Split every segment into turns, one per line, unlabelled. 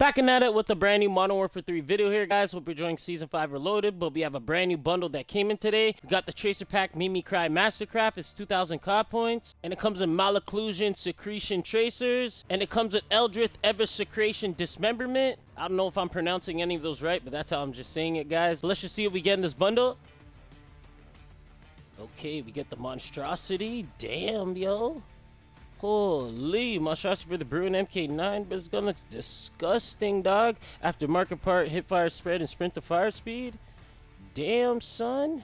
Backing at it with a brand new Modern Warfare 3 video here, guys. Hope you're enjoying Season 5 Reloaded, but we have a brand new bundle that came in today. We got the Tracer Pack Mimicry Mastercraft. It's 2,000 COD points. And it comes with Malocclusion Secretion Tracers. And it comes with Eldritch Ever Secretion Dismemberment. I don't know if I'm pronouncing any of those right, but that's how I'm just saying it, guys. Let's just see what we get in this bundle. Okay, we get the Monstrosity. Damn, yo. Holy, monstrosity for the Bruen MK9, but it's gonna look disgusting, dog. After market part, hip fire spread, and sprint to fire speed. Damn, son.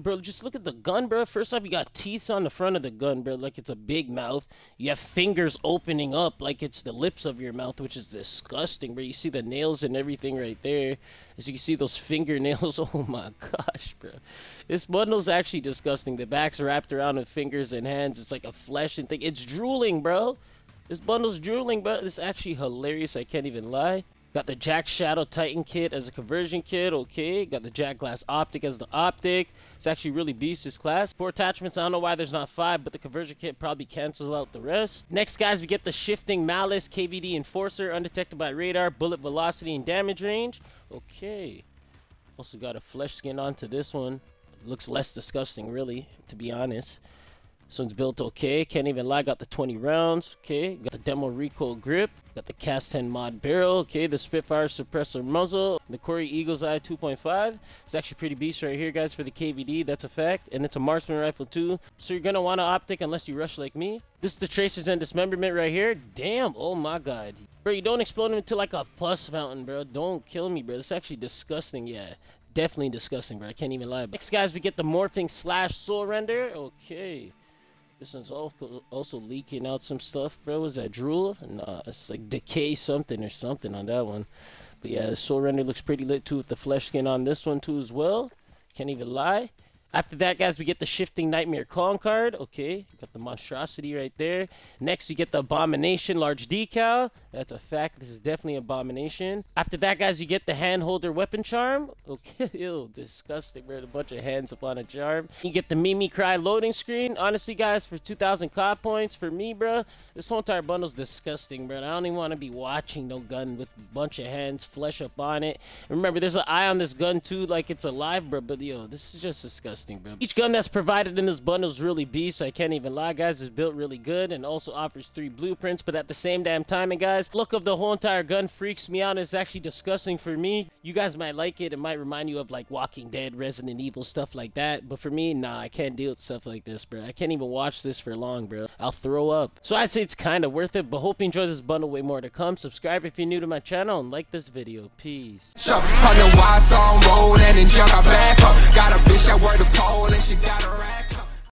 Bro, just look at the gun, bro. First off, you got teeth on the front of the gun, bro, like it's a big mouth. You have fingers opening up like it's the lips of your mouth, which is disgusting, bro. You see the nails and everything right there. As you can see those fingernails. Oh my gosh, bro. This bundle's actually disgusting. The back's wrapped around with fingers and hands. It's like a flesh and thing. It's drooling, bro. This bundle's drooling, bro. This is actually hilarious. I can't even lie. Got the JAK Shadow Titan kit as a conversion kit, okay. Got the JAK Glass Optic as the optic. It's actually really beast this class. Four attachments, I don't know why there's not five, but the conversion kit probably cancels out the rest. Next, guys, we get the Shifting Malice KVD Enforcer, undetected by radar, bullet velocity, and damage range. Okay. Also got a flesh skin onto this one. looks less disgusting, really, to be honest. This one's built okay. Can't even lie. Got the 20 rounds. Okay. Got the demo recoil grip. Got the cast 10 mod barrel. Okay. The Spitfire suppressor muzzle. The Corio Eagleseye 2.5. It's actually pretty beast right here, guys, for the KVD. That's a fact. And it's a marksman rifle, too. So you're going to want an optic unless you rush like me. This is the tracers and dismemberment right here. Damn. Oh, my God. Bro, you don't explode him into like a pus fountain, bro. Don't kill me, bro. It's actually disgusting. Yeah definitely disgusting, bro. I can't even lie. Next, guys, we get the morphing slash soul render. Okay. This one's also leaking out some stuff, bro. Was that drool? Nah, it's like decay something or something on that one. But yeah, the soul render looks pretty lit too with the flesh skin on this one too as well. Can't even lie. After that, guys, we get the Shifting Nightmare Con card. Okay, got the Monstrosity right there. Next, you get the Abomination Large Decal. That's a fact. This is definitely Abomination. After that, guys, you get the Hand Holder Weapon Charm. Okay, ew, disgusting, bro. A bunch of hands up on a charm. You get the Mimicry loading screen. Honestly, guys, for 2,000 COD points, for me, bro, this whole entire bundle's disgusting, bro. I don't even want to be watching no gun with a bunch of hands, flesh up on it. Remember, there's an eye on this gun, too, like it's alive, bro. But, yo, this is just disgusting Each gun that's provided in this bundle is really beast. I can't even lie, guys. It's built really good and also offers three blueprints. But at the same damn time, and guys, look of the whole entire gun freaks me out. It's actually disgusting for me. You guys might like it. It might remind you of like Walking Dead, Resident Evil, stuff like that. But for me, nah, I can't deal with stuff like this, bro. I can't even watch this for long, bro. I'll throw up. So I'd say it's kind of worth it. But hope you enjoy this bundle way more to come. Subscribe if you're new to my channel and like this video. Peace. Tall and she got her ass.